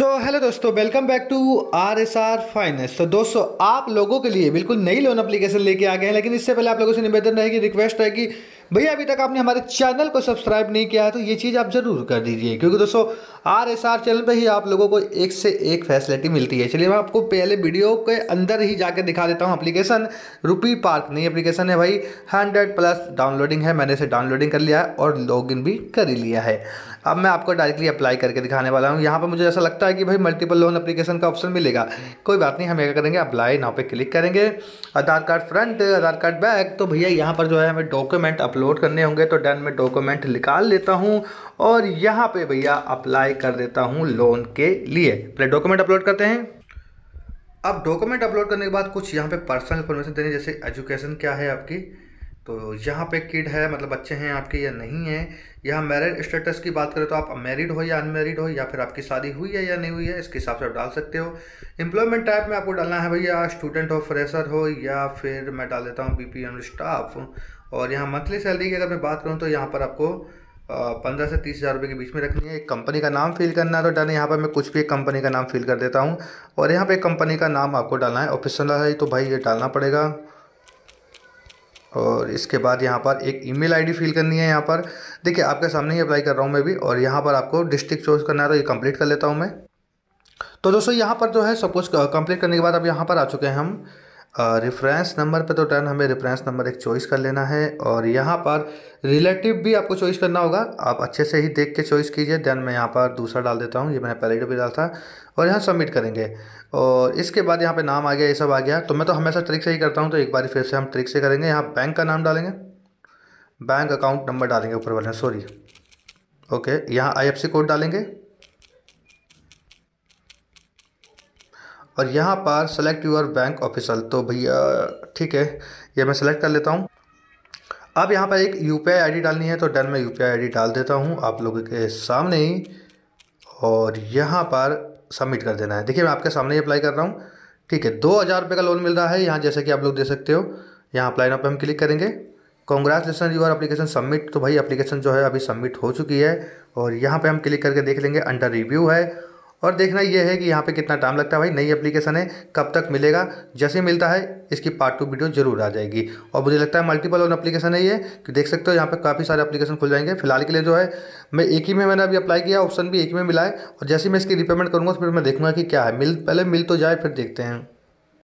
सो hello दोस्तों welcome back to R S R finance तो दोस्तों, आप लोगों के लिए बिल्कुल नई लोन एप्लीकेशन लेके आ गए हैं, लेकिन इससे पहले आप लोगों से निवेदन रहेगी रिक्वेस्ट रहेगी भैया, अभी तक आपने हमारे चैनल को सब्सक्राइब नहीं किया है तो ये चीज़ आप ज़रूर कर दीजिए, क्योंकि दोस्तों आर एस आर चैनल पर ही आप लोगों को एक से एक फैसिलिटी मिलती है। चलिए, मैं आपको पहले वीडियो के अंदर ही जाकर दिखा देता हूँ। एप्लीकेशन रुपी पार्क नई अप्लीकेशन है भाई, हंड्रेड प्लस डाउनलोडिंग है, मैंने इसे डाउनलोडिंग कर लिया है और लॉगिन भी कर ही लिया है। अब मैं आपको डायरेक्टली अप्लाई करके दिखाने वाला हूँ। यहाँ पर मुझे ऐसा लगता है कि भाई मल्टीपल लोन एप्लीकेशन का ऑप्शन मिलेगा। कोई बात नहीं, हम क्या करेंगे अप्लाई नाव पे क्लिक करेंगे। Aadhaar card front Aadhaar card back तो भैया, यहाँ पर जो है, हमें डॉक्यूमेंट अपलोड करने होंगे तो डन में डॉक्यूमेंट निकाल लेता हूँ और यहाँ पे भैया अप्लाई कर देता हूँ लोन के लिए। पहले डॉक्यूमेंट अपलोड करते हैं। अब डॉक्यूमेंट अपलोड करने के बाद कुछ यहाँ पे पर्सनल इन्फॉर्मेशन देनी जैसे एजुकेशन क्या है आपकी? तो यहाँ पे किड है मतलब बच्चे हैं आपके या नहीं है यहाँ मैरिड स्टेटस की बात करें तो आप मैरिड हो या अनमेरिड हो, या फिर आपकी शादी हुई है या नहीं हुई है, इसके हिसाब से आप डाल सकते हो। एम्प्लॉयमेंट टाइप में आपको डालना है भैया स्टूडेंट हो फ्रेशर हो, या फिर मैं डाल देता हूँ बी पी एम स्टाफ और यहाँ मंथली सैलरी की अगर मैं बात करूँ तो यहाँ पर आपको पंद्रह से तीस हज़ार रुपये के बीच में रखनी है। एक कंपनी का नाम फिल करना है तो डन, यहाँ पर मैं कुछ भी एक कंपनी का नाम फिल कर देता हूँ। और यहाँ पे एक कंपनी का नाम आपको डालना है ऑफिशियल है तो भाई ये डालना पड़ेगा। और इसके बाद यहाँ पर एक ईमेल आईडी फिल करनी है यहाँ पर। देखिए, आपके सामने ही अप्लाई कर रहा हूँ मैं भी और यहाँ पर आपको डिस्ट्रिक्ट चूज़ करना है तो ये कंप्लीट कर लेता हूँ मैं। तो दोस्तों, यहाँ पर जो है सब कुछ कंप्लीट करने के बाद अब यहाँ पर आ चुके हैं हम। रेफरेंस नंबर पे तो टर्न हमें रेफरेंस नंबर एक चॉइस कर लेना है और यहाँ पर रिलेटिव भी आपको चॉइस करना होगा। आप अच्छे से ही देख के चॉइस कीजिए देन मैं यहाँ पर दूसरा डाल देता हूँ। ये मैंने पहले भी डाला था और यहाँ सबमिट करेंगे। और इसके बाद यहाँ पे नाम आ गया, ये सब आ गया। तो मैं तो हमेशा ट्रिक से ही करता हूँ तो एक बार फिर से हम ट्रिक से करेंगे। यहाँ बैंक का नाम डालेंगे। बैंक अकाउंट नंबर डालेंगे ऊपर वाले सॉरी ओके यहाँ आई कोड डालेंगे। और यहाँ पर सेलेक्ट यूर बैंक ऑफिसल तो भैया, ठीक है, ये मैं सेलेक्ट कर लेता हूँ। अब यहाँ पर एक यू पी आई डालनी है तो डन मैं यू पी आई डाल देता हूँ आप लोगों के सामने। ही और यहाँ पर सबमिट कर देना है। देखिए, मैं आपके सामने ही अप्लाई कर रहा हूँ। ठीक है, दो हज़ार रुपये का लोन मिल रहा है। यहाँ जैसे कि आप लोग दे सकते हो, यहाँ अप्लाई नाउ पे हम क्लिक करेंगे। कॉन्ग्रेचुलेसन यूर एप्लीकेशन सबमिट तो भाई एप्लीकेशन जो है अभी सबमिट हो चुकी है। और यहाँ पे हम क्लिक करके देख लेंगे अंडर रिव्यू है। और देखना यह है कि यहाँ पे कितना टाइम लगता है भाई, नई एप्लीकेशन है, कब तक मिलेगा, जैसे मिलता है, इसकी पार्ट टू वीडियो ज़रूर आ जाएगी। और मुझे लगता है मल्टीपल ऑन एप्लीकेशन है ये, कि देख सकते हो यहाँ पे काफ़ी सारे एप्लीकेशन खुल जाएँगे। फ़िलहाल के लिए जो है, मैं एक ही में मैंने अभी अप्लाई किया ऑप्शन भी एक ही में मिला है। और जैसे मैं इसकी रिपेमेंट करूँगा तो फिर मैं देखूँगा कि क्या है। मिल, पहले मिल तो जाए, फिर देखते हैं।